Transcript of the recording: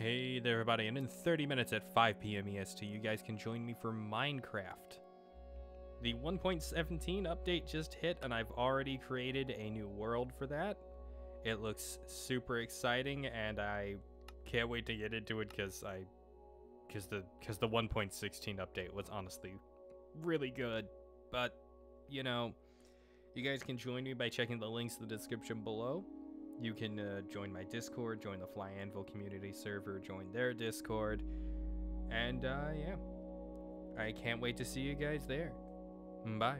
Hey there, everybody, and in 30 minutes at 5 p.m. EST, you guys can join me for Minecraft. The 1.17 update just hit, and I've already created a new world for that. It looks super exciting, and I can't wait to get into it because I, because the because the 1.16 update was honestly really good. But you know, you guys can join me by checking the links in the description below. You can uh, join my Discord, join the Fly Anvil community server, join their Discord, and uh, yeah, I can't wait to see you guys there. Bye.